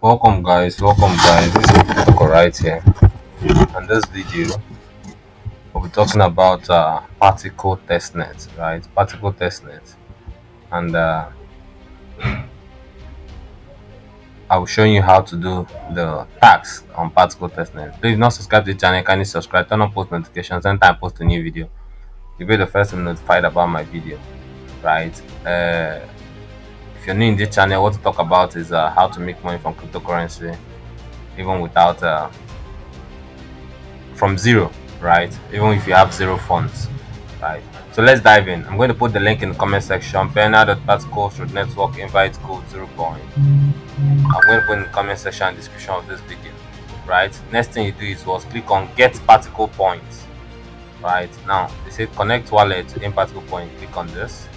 welcome guys. Welcome guys. This is Protocol right here. And this video we'll be talking about uh, particle testnet right? Particle testnet and uh, I will show you how to do the tags on particle testnet please not subscribe to the channel. Kindly subscribe. Turn on post notifications anytime I post a new video. You'll be the first to be notified about my video right? Uh, you're new in this channel what to talk about is uh, how to make money from cryptocurrency even without uh, from zero right? Even if you have zero funds right? So let's dive in. I'm going to put the link in the comment section. Network invite code zero point. I'm going to put in the comment section and description of this video right? Next thing you do is was click on get particle points right? Now they say connect wallet to in particle point click on this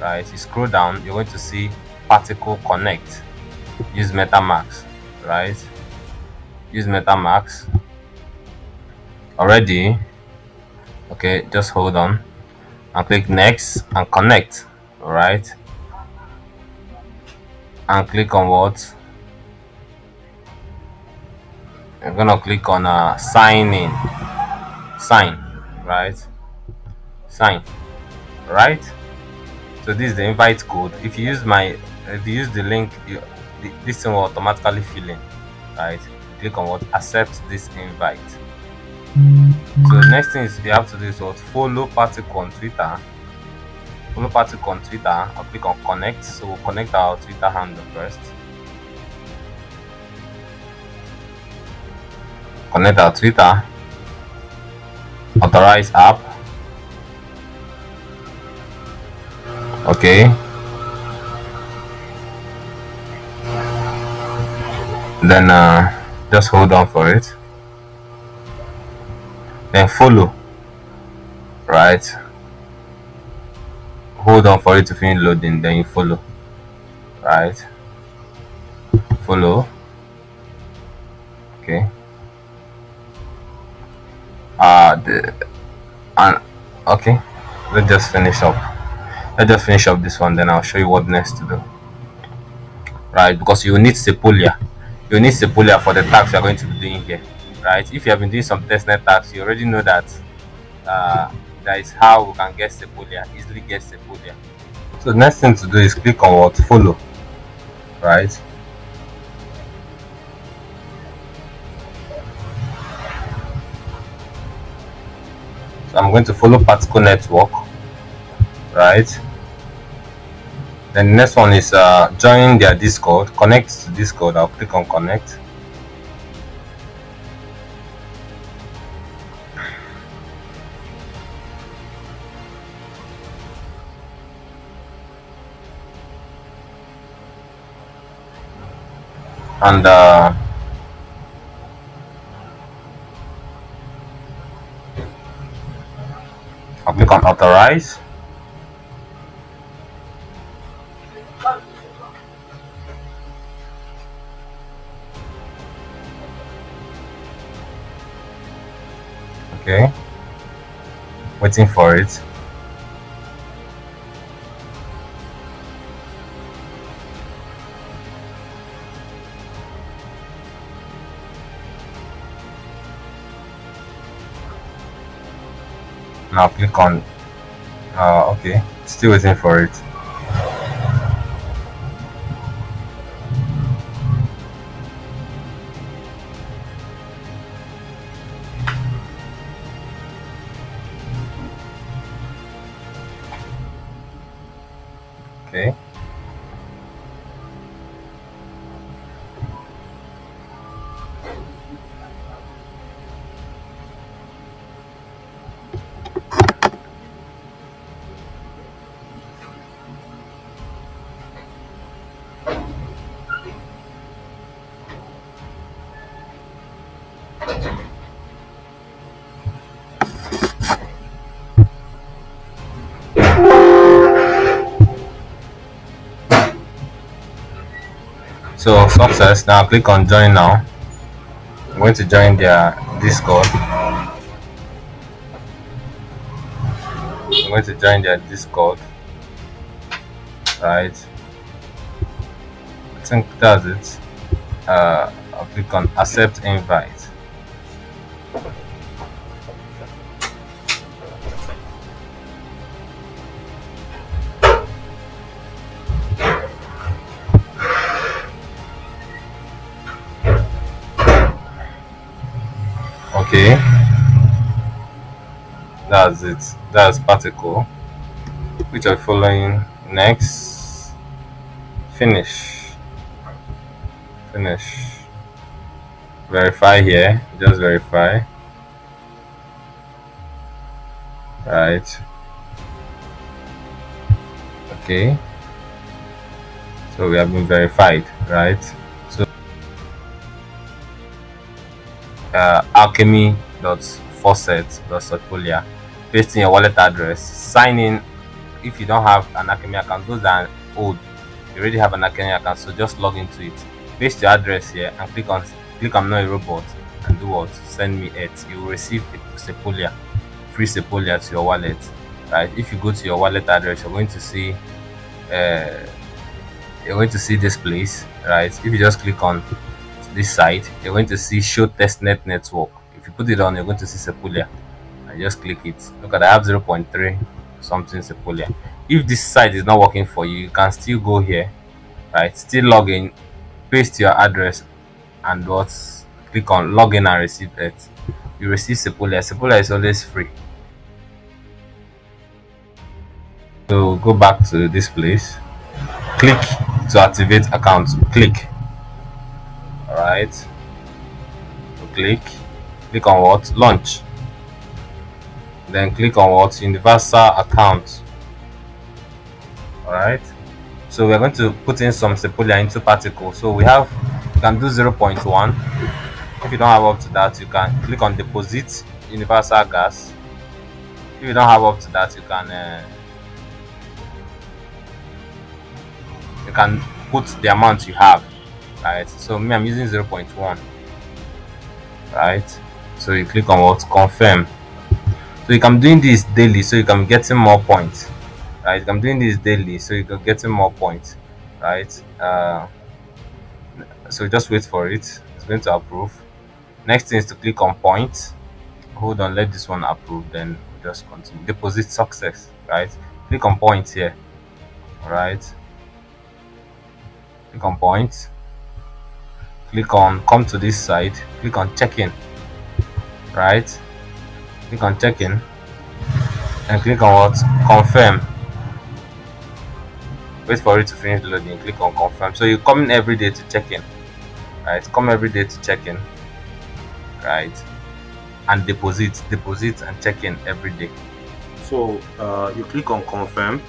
right? You scroll down you're going to see particle connect. Use metamask right? Use metamask. Already okay just hold on and click next and connect all right and click on what? I'm gonna click on uh sign in. Sign right? Sign right so this is the invite code. If you use my if you use the link you, this thing will automatically fill in right? Click on what accept this invite. So the next thing is you have to do is what follow particle on twitter. Follow particle on twitter. I'll click on connect. So we'll connect our twitter handle first. Connect our twitter. Authorize app okay then uh, just hold on for it. Then follow. Right. Hold on for it to finish loading then you follow. Right. Follow. Okay uh the and okay let's just finish up let's just finish up this one then i'll show you what next to do. Right because you need sepolia you need sepolia for the tax you're going to be doing here right? If you have been doing some testnet tax you already know that uh, that is how we can get sepolia easily get sepolia so the next thing to do is click on what? Follow right? So i'm going to follow particle network right? Then the next one is uh, join their discord. Connect to discord. I'll click on connect. And uh, I'll click on authorize waiting for it. Now click on uh okay. Still waiting for it so success. Now click on join now. I'm going to join their discord. I'm going to join their discord. Right. I think that's it. Uh, I'll click on accept invite okay. That's it. That's particle which are following next. Finish. Finish. Verify here. Just verify. Right. Okay. So we have been verified right uh, alchemy.faucet.sepolia paste in your wallet address. Sign in. If you don't have an alchemy account those are old you already have an alchemy account so just log into it. Paste your address here and click on click I'm not a robot and do what? Send me it. You will receive a sepolia free sepolia to your wallet right? If you go to your wallet address you're going to see uh, you're going to see this place right? If you just click on this site you're going to see show testnet network. If you put it on you're going to see sepolia and just click it. Look at I have 0.3 something sepolia if this site is not working for you you can still go here right? Still log in paste your address and what click on login and receive it. You receive sepolia sepolia is always free. So go back to this place. Click to activate account. Click right click click on what? Launch. Then click on what? Universal account. All right so we're going to put in some sepolia into particle. So we have you can do 0.1 if you don't have up to that you can click on deposit universal gas. If you don't have up to that you can uh, you can put the amount you have right? So me i'm using 0.1 right? So you click on what? Confirm. So you can doing this daily so you can getting more points right? I'm doing this daily so you can getting more points right? Uh, so just wait for it. It's going to approve. Next thing is to click on point hold on let this one approve then just continue. Deposit success right? Click on point here all right? Click on point click on come to this side click on check in right? Click on check in and click on what? Confirm. Wait for it to finish loading click on confirm. So you come in every day to check in right? Come every day to check in right? And deposit deposit and check in every day. So uh, you click on confirm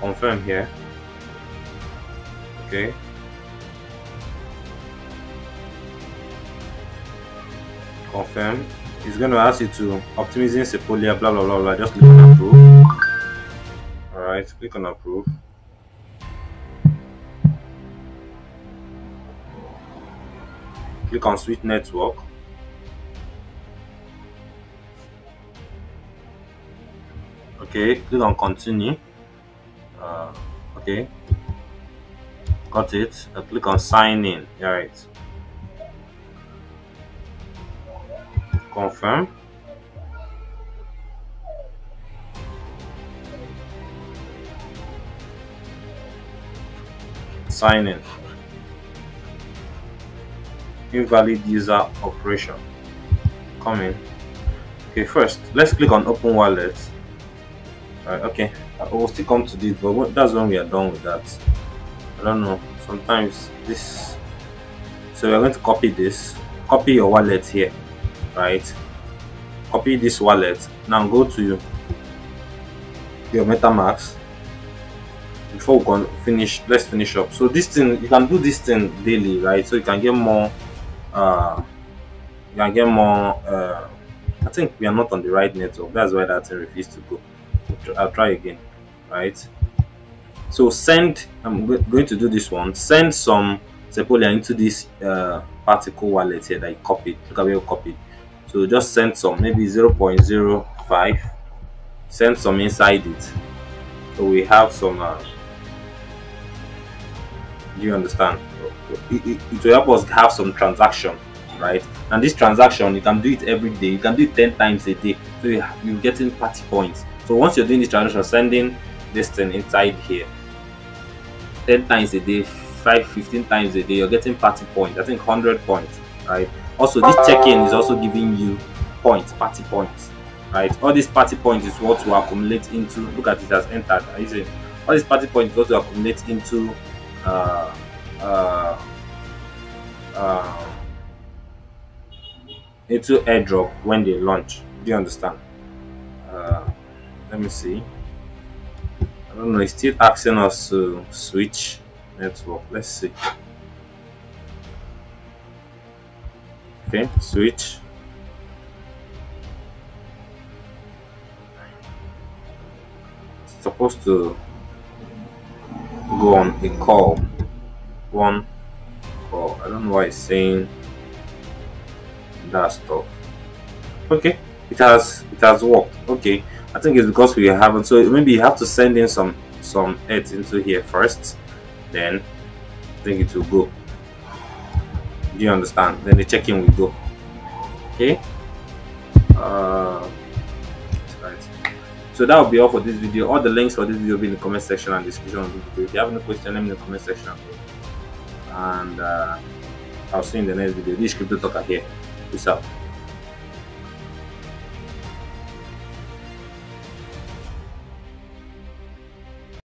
confirm here. Okay confirm it's going to ask you to optimizing sepolia blah blah blah blah. Just click on approve. All right click on approve. Click on switch network. Okay click on continue. Uh, okay. Got it. Uh, click on sign in. All confirm sign in invalid user operation. Come in. Okay first let's click on open wallet. Right okay. Uh, I will still come to this but that's when we are done with that. I don't know. Sometimes this so we're going to copy this. Copy your wallet here right? Copy this wallet. Now go to your your metamask. Before we can finish let's finish up. So this thing you can do this thing daily right? So you can get more uh you can get more uh i think we are not on the right network. That's why that thing refused to go. I'll try again right? So send i'm going to do this one. Send some sepolia into this uh particle wallet here that you copied. Look at where you copied so just send some maybe 0.05 send some inside it so we have some uh, Do you understand? It, it, it will help us have some transaction, right? And this transaction, you can do it every day. You can do it 10 times a day. So you, you're getting party points. So once you're doing this transaction, sending this thing inside here 10 times a day, 5, 15 times a day, you're getting party points. I think 100 points, right? Also, this check-in is also giving you points, party points, right? All these party points is what will accumulate into, look at it has entered. All these party points is what accumulate into uh, uh, uh, into airdrop when they launch. Do you understand? Uh, let me see. I don't know. It's still asking us to switch network. Let's see. Okay, switch. Supposed to go on a call. One call. I don't know why it's saying that stuff. Okay, it has it has worked. Okay, I think it's because we haven't. So maybe you have to send in some some ETH into here first, then I think it will go. You understand? Then the check-in will go. Okay. Uh, right. So that will be all for this video. All the links for this video will be in the comment section and description of the video. If you have any question, let me in the comment section. And uh, I'll see you in the next video. This is Kryptotalker here. Peace out.